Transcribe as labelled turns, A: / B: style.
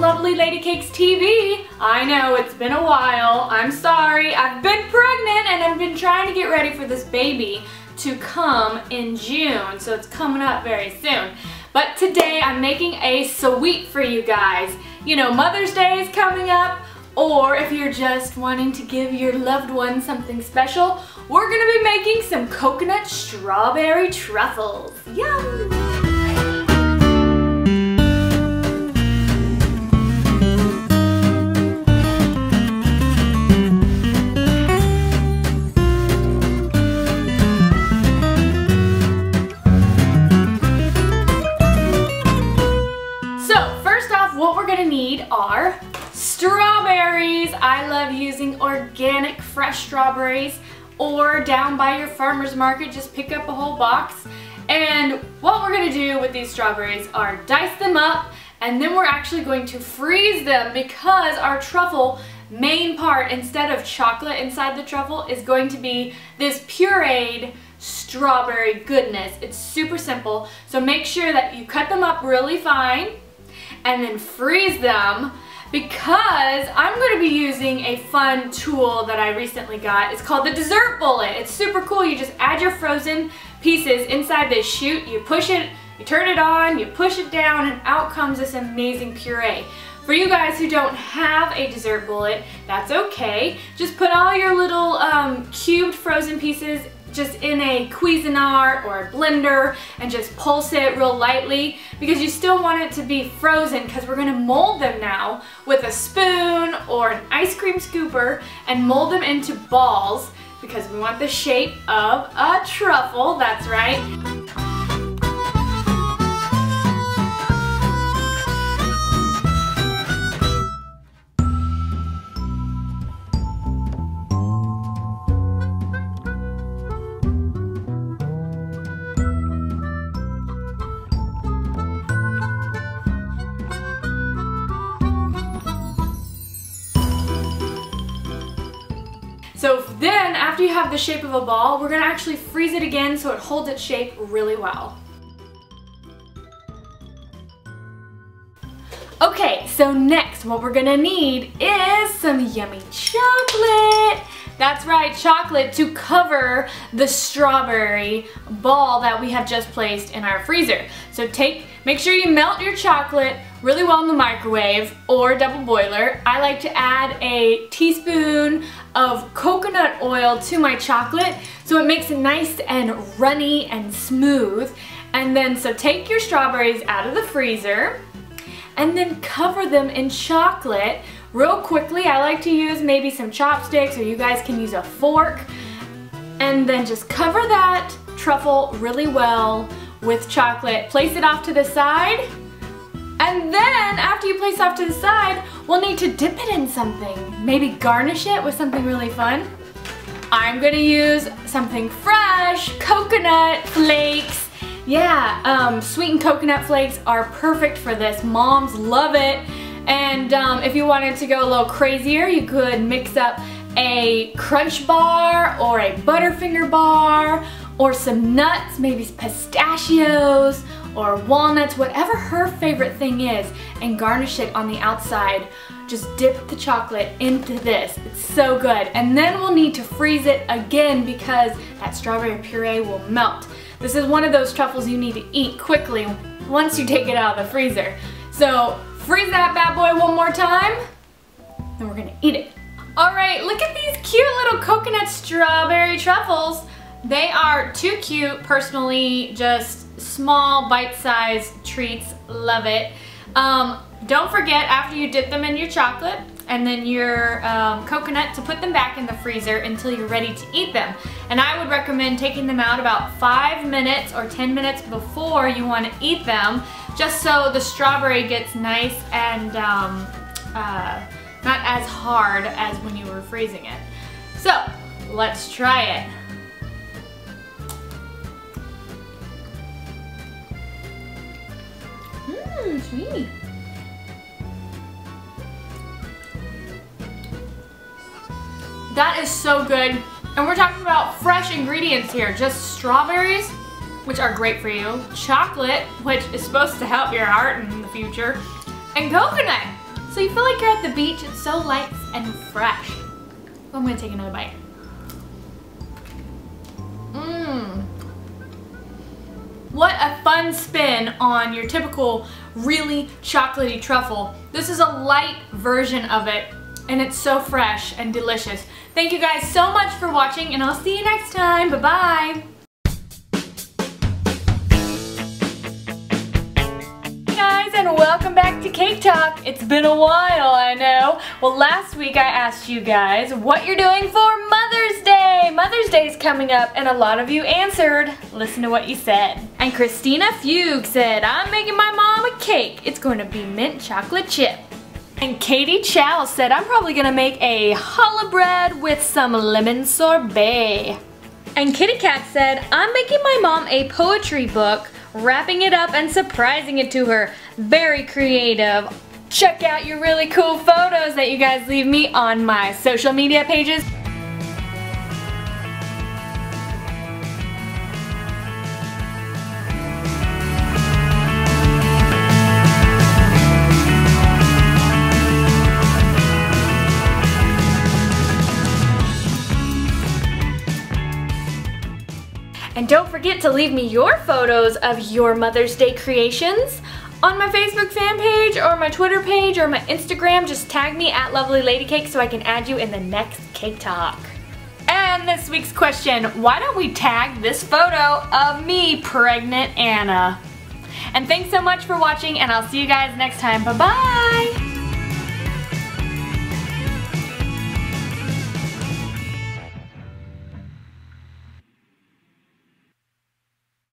A: Lovely Lady Cakes TV. I know, it's been a while. I'm sorry. I've been pregnant and I've been trying to get ready for this baby to come in June, so it's coming up very soon. But today I'm making a sweet for you guys. You know, Mother's Day is coming up, or if you're just wanting to give your loved one something special, we're gonna be making some coconut strawberry truffles. Yum! Are strawberries. I love using organic fresh strawberries or down by your farmer's market, just pick up a whole box. And what we're gonna do with these strawberries are dice them up and then we're actually going to freeze them because our truffle main part, instead of chocolate inside the truffle, is going to be this pureed strawberry goodness. It's super simple. So make sure that you cut them up really fine and then freeze them because I'm going to be using a fun tool that I recently got. It's called the dessert bullet. It's super cool. You just add your frozen pieces inside this chute, you push it, you turn it on, you push it down, and out comes this amazing puree. For you guys who don't have a dessert bullet, that's okay. Just put all your little um, cubed frozen pieces just in a Cuisinart or a blender and just pulse it real lightly because you still want it to be frozen because we're gonna mold them now with a spoon or an ice cream scooper and mold them into balls because we want the shape of a truffle, that's right. Then, after you have the shape of a ball, we're gonna actually freeze it again so it holds its shape really well. Okay, so next what we're gonna need is some yummy chocolate. That's right, chocolate to cover the strawberry ball that we have just placed in our freezer. So take, make sure you melt your chocolate really well in the microwave or double boiler. I like to add a teaspoon of coconut oil to my chocolate so it makes it nice and runny and smooth. And then, so take your strawberries out of the freezer and then cover them in chocolate real quickly. I like to use maybe some chopsticks or you guys can use a fork. And then just cover that truffle really well with chocolate. Place it off to the side. And then after you place off to the side, we'll need to dip it in something. Maybe garnish it with something really fun. I'm gonna use something fresh, coconut flakes. Yeah, um, sweetened coconut flakes are perfect for this. Moms love it. And um, if you wanted to go a little crazier, you could mix up a crunch bar or a butterfinger bar or some nuts, maybe pistachios or walnuts, whatever her favorite thing is, and garnish it on the outside. Just dip the chocolate into this. It's so good. And then we'll need to freeze it again because that strawberry puree will melt. This is one of those truffles you need to eat quickly once you take it out of the freezer. So freeze that bad boy one more time, and we're gonna eat it. All right, look at these cute little coconut strawberry truffles. They are too cute, personally, just small bite-sized treats, love it. Um, don't forget after you dip them in your chocolate and then your um, coconut to put them back in the freezer until you're ready to eat them. And I would recommend taking them out about five minutes or 10 minutes before you want to eat them just so the strawberry gets nice and um, uh, not as hard as when you were freezing it. So let's try it. Sweet. That is so good. And we're talking about fresh ingredients here. Just strawberries, which are great for you, chocolate, which is supposed to help your heart in the future, and coconut. So you feel like you're at the beach. It's so light and fresh. I'm gonna take another bite. Mmm. What a fun spin on your typical really chocolatey truffle. This is a light version of it and it's so fresh and delicious. Thank you guys so much for watching and I'll see you next time. Bye-bye. Guys and welcome back to Cake Talk. It's been a while, I know. Well, last week I asked you guys what you're doing for Mother's. Mother's Day is coming up and a lot of you answered. Listen to what you said. And Christina Fugue said, I'm making my mom a cake. It's going to be mint chocolate chip. And Katie Chow said, I'm probably gonna make a challah bread with some lemon sorbet. And Kitty Cat said, I'm making my mom a poetry book wrapping it up and surprising it to her. Very creative. Check out your really cool photos that you guys leave me on my social media pages. And don't forget to leave me your photos of your Mother's Day creations on my Facebook fan page or my Twitter page or my Instagram. Just tag me at Lovely Lady Cake so I can add you in the next Cake Talk. And this week's question, why don't we tag this photo of me, pregnant Anna? And thanks so much for watching and I'll see you guys next time. Bye-bye!